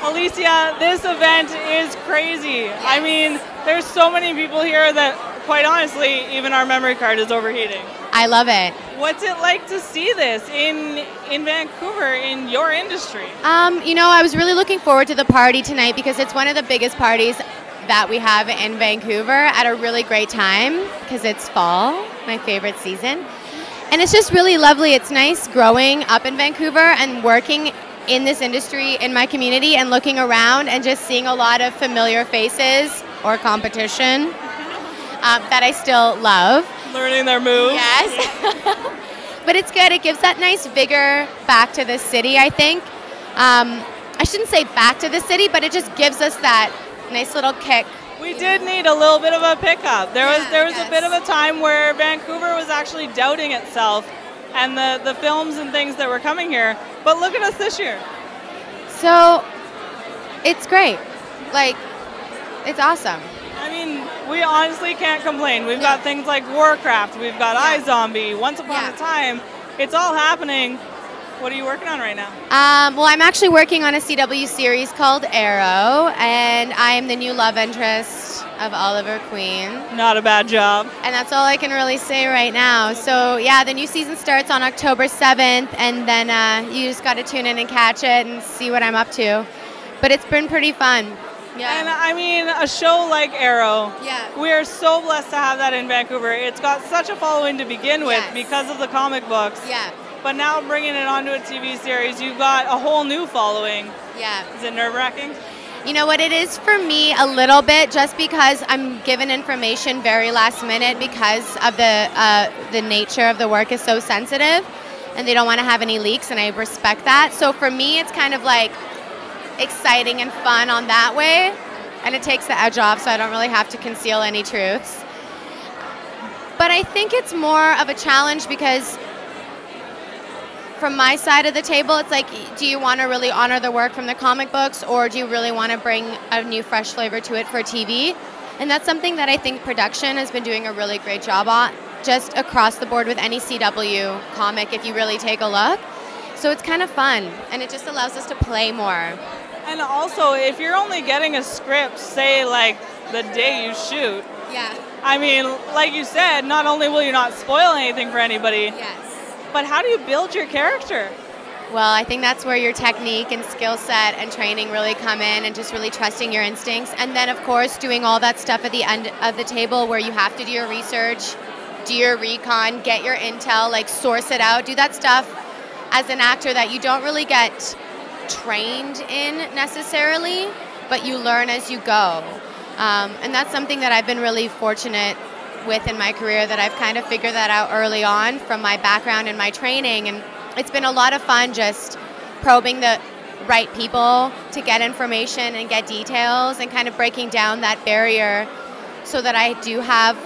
Elysia, this event is crazy. I mean, there's so many people here that, quite honestly, even our memory card is overheating. I love it. What's it like to see this in in Vancouver in your industry? Um, you know, I was really looking forward to the party tonight because it's one of the biggest parties that we have in Vancouver at a really great time because it's fall, my favorite season. And it's just really lovely. It's nice growing up in Vancouver and working in this industry in my community and looking around and just seeing a lot of familiar faces or competition um, that I still love. Learning their moves. Yes. but it's good. It gives that nice vigor back to the city, I think. Um, I shouldn't say back to the city, but it just gives us that nice little kick. We did need a little bit of a pickup. There was there was a bit of a time where Vancouver was actually doubting itself and the, the films and things that were coming here. But look at us this year. So it's great. Like, it's awesome. I mean, we honestly can't complain. We've got things like Warcraft, we've got iZombie, Once Upon a Time. It's all happening. What are you working on right now? Um, well, I'm actually working on a CW series called Arrow, and I am the new love interest of Oliver Queen. Not a bad job. And that's all I can really say right now. So, yeah, the new season starts on October 7th, and then uh, you just got to tune in and catch it and see what I'm up to. But it's been pretty fun. Yeah. And I mean, a show like Arrow, Yeah. we are so blessed to have that in Vancouver. It's got such a following to begin with because of the comic books. Yeah. But now bringing it onto a TV series, you've got a whole new following. Yeah. Is it nerve wracking? You know what it is for me a little bit, just because I'm given information very last minute because of the uh, the nature of the work is so sensitive, and they don't want to have any leaks, and I respect that. So for me, it's kind of like exciting and fun on that way, and it takes the edge off, so I don't really have to conceal any truths. But I think it's more of a challenge because from my side of the table, it's like, do you want to really honor the work from the comic books, or do you really want to bring a new, fresh flavor to it for TV? And that's something that I think production has been doing a really great job on, just across the board with any CW comic, if you really take a look. So it's kind of fun, and it just allows us to play more. And also, if you're only getting a script, say like the day you shoot, Yeah. I mean, like you said, not only will you not spoil anything for anybody, yes. But how do you build your character? Well, I think that's where your technique and skill set and training really come in, and just really trusting your instincts. And then, of course, doing all that stuff at the end of the table where you have to do your research, do your recon, get your intel, like source it out, do that stuff as an actor that you don't really get trained in necessarily, but you learn as you go. Um, and that's something that I've been really fortunate with in my career that I've kind of figured that out early on from my background and my training. And it's been a lot of fun just probing the right people to get information and get details and kind of breaking down that barrier so that I do have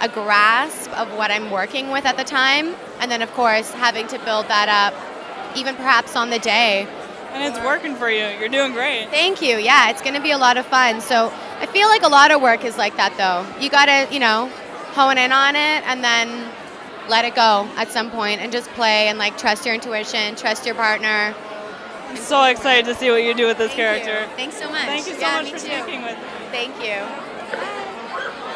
a grasp of what I'm working with at the time. And then, of course, having to build that up even perhaps on the day. And it's working for you. You're doing great. Thank you. Yeah, it's going to be a lot of fun. So I feel like a lot of work is like that, though. You got to, you know, hone in on it and then let it go at some point and just play and like trust your intuition, trust your partner. I'm so excited to see what you do with this character. Thanks so much. Thank you so Yeah, much for too. speaking with me. Thank you.